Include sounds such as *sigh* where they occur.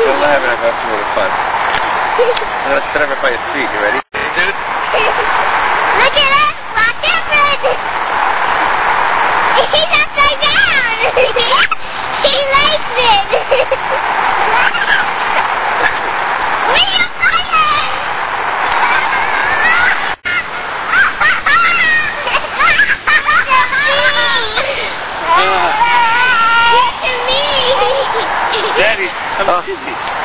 Don't let him have a little fun. *laughs* I'm gonna set him up by. You ready? Come uh,